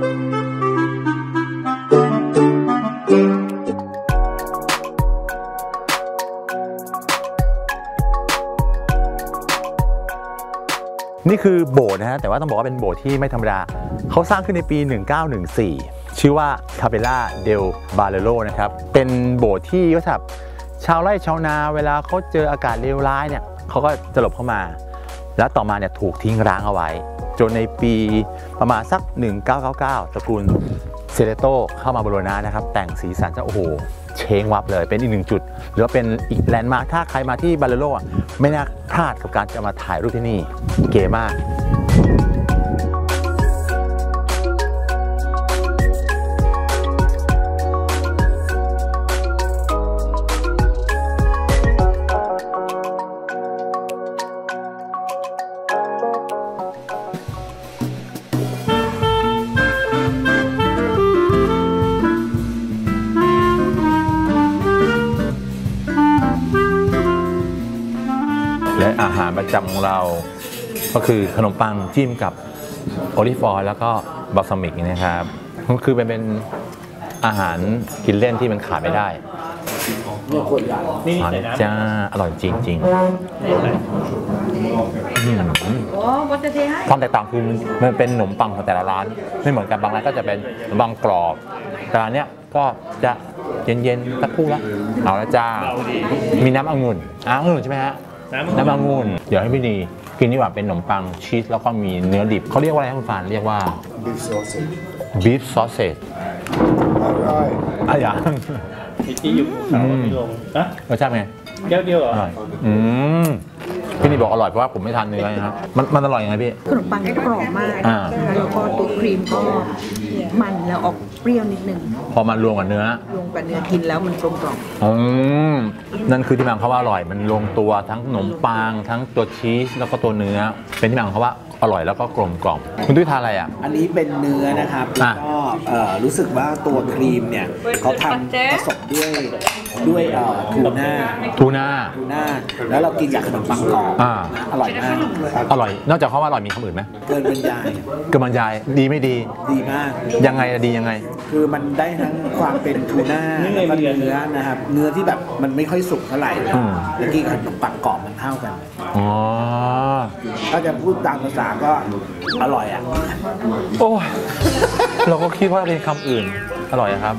นี่คือโบสถ์นะฮะแต่ว่าต้องบอกว่าเป็นโบสถ์ที่ไม่ธรรมดาเขาสร้างขึ้นในปี 1914 ชื่อว่าคาเ e ล่าเดลบาเลโ o นะครับเป็นโบสถ์ที่ก็แบบชาวไร่ชาวนาเวลาเขาเจออากาศเลวร้ายเนี่ยเขาก็จะหลบเข้ามา แล้วต่อมาเนี่ยถูกทิ้งร้างเอาไว้ จนในปีประมาณสัก 1999 ตระกูล Ceretto เข้ามาบูรณะนะครับ แต่งสีสันจะโอ้โหเช้งวับเลยเป็นอีกหนึ่งจุด หรือว่าเป็นอีก landmark ถ้าใครมาที่ Barolo ไม่น่าพลาดกับการจะมาถ่ายรูปที่นี่เก๋มาก อาหารประจำของเรา ก็คือขนมปังจิ้มกับ olive oil แล้วก็ balsamic นะครับก็คือเป็นเป็นอาหารกินเล่นที่มันขาดไม่ได้นี่อาใส่น้ำจ้าอร่อยจริงจริงใส่อะไรๆอืมโอ้วัดจะเทให้ความแตกต่างคือมันเป็นขนมปังของแต่ละร้าน ไม่เหมือนกันบางร้านก็จะเป็นขนมปังกรอบแต่ร้านเนี้ยก็จะเย็นๆสักครู่ละเอาละจ้าเราดีมีน้ำองุ่นอ่าองุ่นใช่ไหมฮะ น้ำน้ำองุ่นเดี๋ยวให้พี่ดีกินดีกว่าเป็นขนมปังชีสแล้วก็มีเนื้อดิบเขาเรียกว่าอะไรครับคุณฟานเรียกว่า beef sausage. beef sausage Alright. อะอย่างที่ที่อยู่ภูเขาไม่ลงนะรสชาติไงแก้วเดียวเหรออร่อยอืม พี่นี่บอกอร่อยเพราะว่าผมไม่ทานเนื้อนะครับมันมันอร่อยยังไงพี่ ขนมปังก็กรอบมากอ่าแล้วก็ตัวครีมก็มันแล้วออกเปรี้ยวนิดนึงพอมารวมกับเนื้อรวมกับเนื้อกินแล้วมันกลมกล่อมอืมนั่นคือที่มาของเขาว่าอร่อยมันลงตัวทั้งขนมปังทั้งตัวชีสแล้วก็ตัวเนื้อ เป็นที่มาของเขาว่าอร่อยแล้วก็กลมกล่อมคุณตุ้ยทานอะไรอะ อันนี้เป็นเนื้อนะครับอะแล้วก็เอ่อ รู้สึกว่าตัวครีมเนี่ยเขาทำผสมด้วยด้วยเอ่อทูน่าทูน่าทูน่าแล้วเรากินจากขนมปังกรอบอ่านะอร่อยมากอร่อย นอกจากเขาว่าอร่อยมีคำอื่นไหมเกินบรรยายกำบรรยายดีไม่ดีดีมาก ยังไงอะดียังไง คือมันได้ทั้งความเป็นทูน่าแล้วก็เนื้อนะครับเนื้อที่แบบมันไม่ค่อยสุกเท่าไหร่อืมแล้วกินกับขนมปังกรอบมันเข้ากัน อ๋อ ถ้าจะพูดตามภาษาก็อร่อยอะ โอ้ย เราก็คิดว่าเป็นคำอื่น อร่อยอะครับ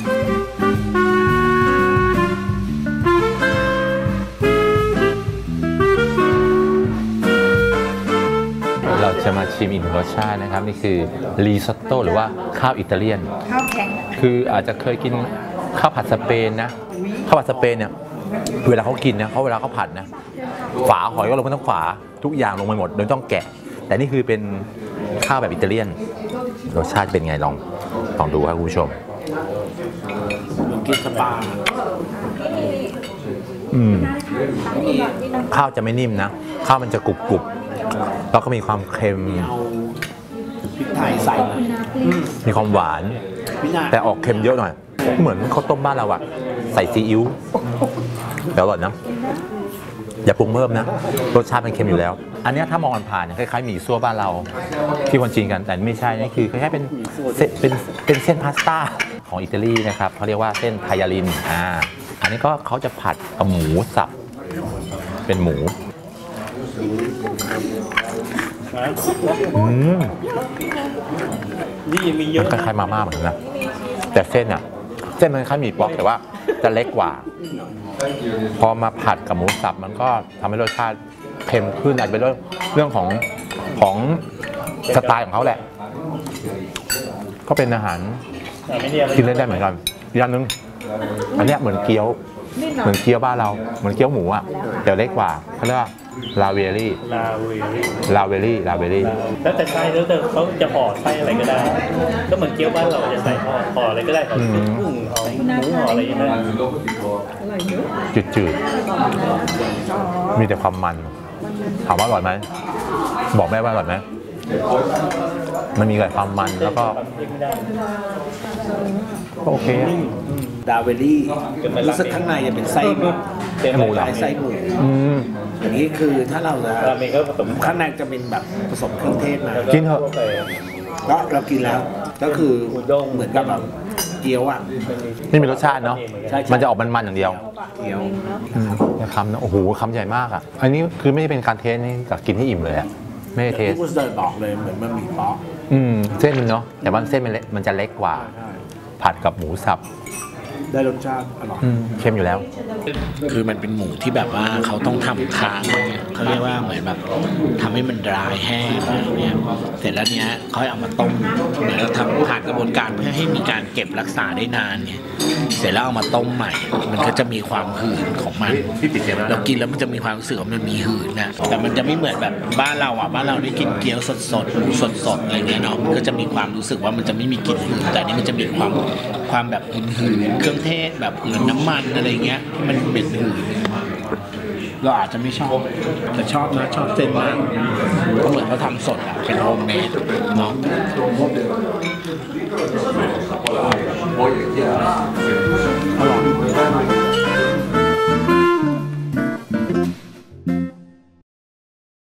เราจะมาชิมอีกหนึ่งรสชาตินะครับ นี่คือรีซอตโต้หรือว่าข้าวอิตาเลียน ข้าวแข็งคืออาจจะเคยกินข้าวผัดสเปนนะ ข้าวผัดสเปนเนี่ย เวลาเขากินนะเขาเวลาเขาผัดนะ ฝาหอยก็ลงไปทั้งฝาทุกอย่างลงไปหมดโดยไม่ต้องแกะ แต่นี่คือเป็นข้าวแบบอิตาเลียน รสชาติเป็นไงลองลองดูครับคุณผู้ชมกินสปาอืมข้าวจะไม่นิ่มนะ ข้าวมันจะกรุบกรุบๆแล้วก็มีความเค็มเอาพริกไทยใส่หน่อยมีความหวานพี่นาแต่ออกเค็มเยอะหน่อย เหมือนข้าวต้มบ้านเราอะใส่ซีอิ๊ว แต่อร่อยนะ อย่าปรุงเพิ่มนะ รสชาติมันเค็มอยู่แล้ว อันนี้ถ้ามองผ่านเนี่ยคล้ายๆหมี่ซั่วบ้านเรา ที่คนจีนกัน แต่ไม่ใช่นี่คือคล้ายๆเป็นเส้นเป็นเป็นเส้นพาสต้าของอิตาลีนะครับเขาเรียกว่าเส้นไทยาลินอ่าอันนี้ก็เขาจะผัดกับหมูสับ เป็นหมูอืมนี่มีเยอะคล้ายๆมาม่าเหมือนกันนะแต่เส้นอะเส้นมันคล้ายหมี่ป๊อกแต่ว่า จะเล็กกว่า พอมาผัดกับหมูสับมันก็ทำให้รสชาติเค็มขึ้นอาจจะเป็นเรื่องเรื่องของของสไตล์ของเขาแหละ ก็เป็นอาหารกินเล่นได้เหมือนกันอีกอย่างหนึงอันนี้เหมือนเกี๊ยว เหมือนเกี๊ยวบ้านเรา เหมือนเกี๊ยวหมูอะแต่เล็กกว่าเขาเรียกว่า ลาเวลี่ลาเวรี่ลาเวลี่ลาเวลี่แล้วแต่ไส้แล้วแต่เขาจะห่อไส้อะไรก็ได้ ก็เหมือนเกี๊ยวบ้านเราจะใส่ห่อห่ออะไรก็ได้ห่อกุ้งห่อหมูห่ออะไรอย่างเงี้ยจืดๆมีแต่ความมันถามว่าอร่อยไหมบอกแม่ว่าอร่อยไหม มันมีแต่ความมันแล้วก็ก็โอเคอะดาเวลี่รู้สึกข้างในจะเป็นไส้หมูเต็มหมูเหรอไส้หมูอืมอย่างนี้คือถ้าเราจะราเมงก็ผสมข้างในจะเป็นแบบผสมเครื่องเทศมากินเถอะก็เรากินแล้ว ก็คือเหมือนกับแบบเกี๊ยวอะไม่มีรสชาติเนาะมันจะออกมันๆอย่างเดียวเกี๊ยวคำนะโอ้โหคำใหญ่มากอะอันนี้คือไม่ได้เป็นการเทสนี่กับกินให้อิ่มเลยอะ ไม่ได้เทสที่คุณเสิร์ชบอกเลยเหมือนมันมีป๊อกอืมเส้นมันเนาะแต่ว่าเส้นมันเล็กมันจะเล็กกว่าผัดกับหมูสับได้รสชาติอร่อย อืมเค็มอยู่แล้ว คือมันเป็นหมูที่แบบว่าเขาต้องทำค้างเนี่ยเขาเรียกว่าเหมือนแบบทำให้มันดรายแห้งอะไรเงี้ยเสร็จแล้วเนี้ยเขาเอามาต้มเหมือนกับทำผ่านกระบวนการเพื่อให้มีการเก็บรักษาได้นานเนี่ยเสร็จแล้วเอามาต้มใหม่ มันก็จะมีความหืนของมันเรากินแล้วมันจะมีความรู้สึกว่ามันมีหืนนะแต่มันจะไม่เหมือนแบบบ้านเราอะบ้านเราได้กินเกี๊ยวสดสดหมูสดสดอะไรเงี้ยเนาะมันก็จะมีความรู้สึกว่ามันจะไม่มีกลิ่นหืนแต่นี่มันจะมีความความแบบหืนหืนเครื่องเทศแบบหืนน้ำมันอะไรเงี้ยที่มันเบ็ดหืนเราอาจจะไม่ชอบ แต่ชอบนะชอบเส้นมากเพราะเหมือนเขาทำสดอะเป็นโฮมเมดเนาะ